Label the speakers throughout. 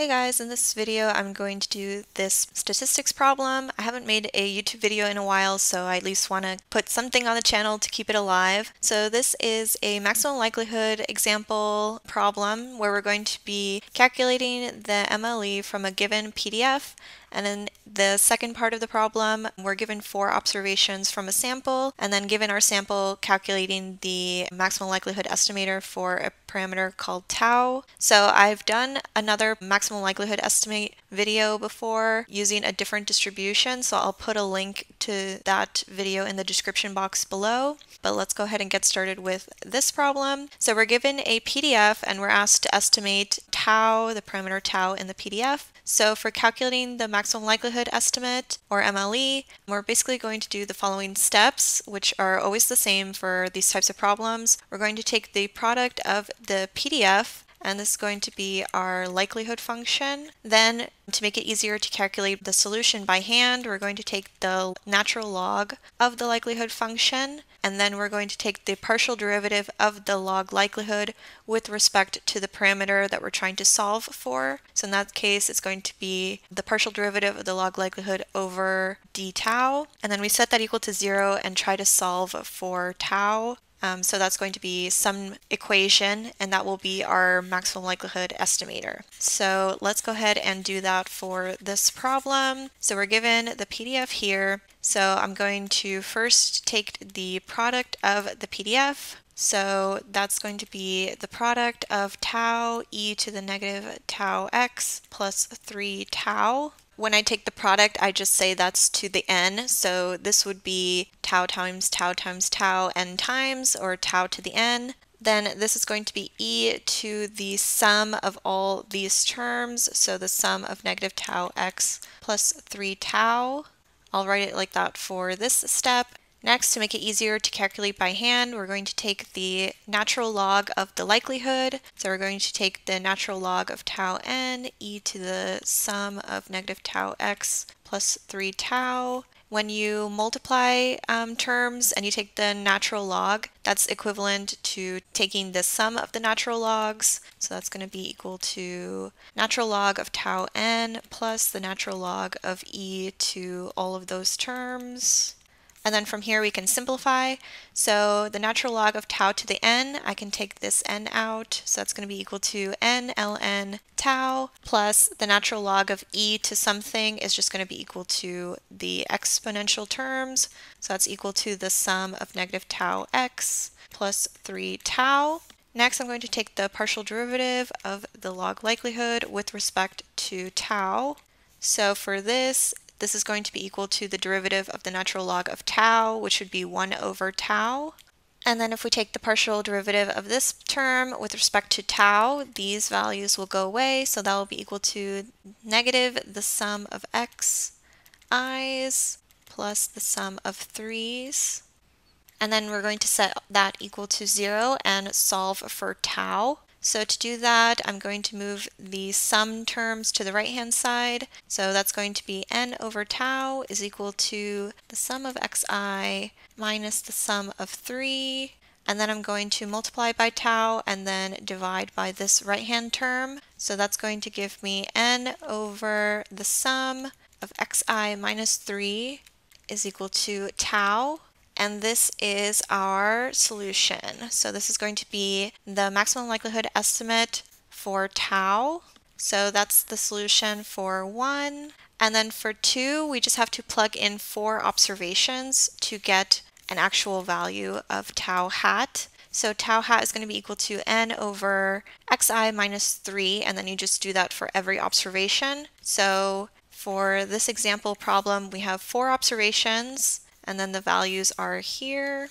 Speaker 1: Hey guys, in this video I'm going to do this statistics problem. I haven't made a YouTube video in a while so I at least want to put something on the channel to keep it alive. So this is a maximum likelihood example problem where we're going to be calculating the MLE from a given PDF and in the second part of the problem, we're given four observations from a sample, and then given our sample, calculating the maximum likelihood estimator for a parameter called tau. So I've done another maximum likelihood estimate video before using a different distribution, so I'll put a link to that video in the description box below. But let's go ahead and get started with this problem. So we're given a PDF and we're asked to estimate tau, the parameter tau in the PDF. So for calculating the maximum likelihood estimate, or MLE, we're basically going to do the following steps, which are always the same for these types of problems. We're going to take the product of the PDF and this is going to be our likelihood function. Then to make it easier to calculate the solution by hand, we're going to take the natural log of the likelihood function, and then we're going to take the partial derivative of the log likelihood with respect to the parameter that we're trying to solve for. So in that case, it's going to be the partial derivative of the log likelihood over d tau, and then we set that equal to zero and try to solve for tau um, so that's going to be some equation and that will be our maximum likelihood estimator. So let's go ahead and do that for this problem. So we're given the PDF here. So I'm going to first take the product of the PDF. So that's going to be the product of tau e to the negative tau x plus 3 tau when I take the product, I just say that's to the n. So this would be tau times tau times tau n times, or tau to the n. Then this is going to be e to the sum of all these terms. So the sum of negative tau x plus 3 tau. I'll write it like that for this step. Next, to make it easier to calculate by hand, we're going to take the natural log of the likelihood. So we're going to take the natural log of tau n e to the sum of negative tau x plus 3 tau. When you multiply um, terms and you take the natural log, that's equivalent to taking the sum of the natural logs. So that's going to be equal to natural log of tau n plus the natural log of e to all of those terms. And then from here we can simplify. So the natural log of tau to the n, I can take this n out. So that's going to be equal to n ln tau plus the natural log of e to something is just going to be equal to the exponential terms. So that's equal to the sum of negative tau x plus 3 tau. Next, I'm going to take the partial derivative of the log likelihood with respect to tau. So for this, this is going to be equal to the derivative of the natural log of tau, which would be 1 over tau. And then if we take the partial derivative of this term with respect to tau, these values will go away, so that will be equal to negative the sum of x i's plus the sum of 3's. And then we're going to set that equal to 0 and solve for tau. So to do that, I'm going to move the sum terms to the right-hand side. So that's going to be n over tau is equal to the sum of xi minus the sum of 3. And then I'm going to multiply by tau and then divide by this right-hand term. So that's going to give me n over the sum of xi minus 3 is equal to tau and this is our solution. So this is going to be the maximum likelihood estimate for tau. So that's the solution for 1. And then for 2, we just have to plug in four observations to get an actual value of tau hat. So tau hat is going to be equal to n over xi minus 3, and then you just do that for every observation. So for this example problem, we have four observations, and then the values are here.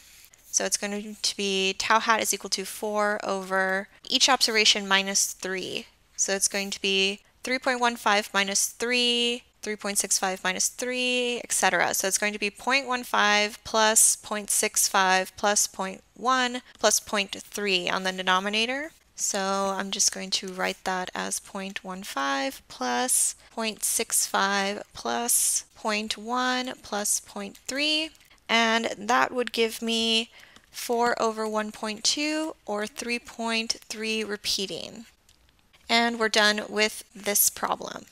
Speaker 1: So it's going to be tau hat is equal to 4 over each observation minus 3. So it's going to be 3.15 minus 3, 3.65 minus 3, etc. So it's going to be 0.15 plus 0.65 plus 0.1 plus 0.3 on the denominator. So I'm just going to write that as 0.15 plus 0.65 plus 0.1 plus 0.3 and that would give me 4 over 1.2 or 3.3 repeating. and we're done with this problem.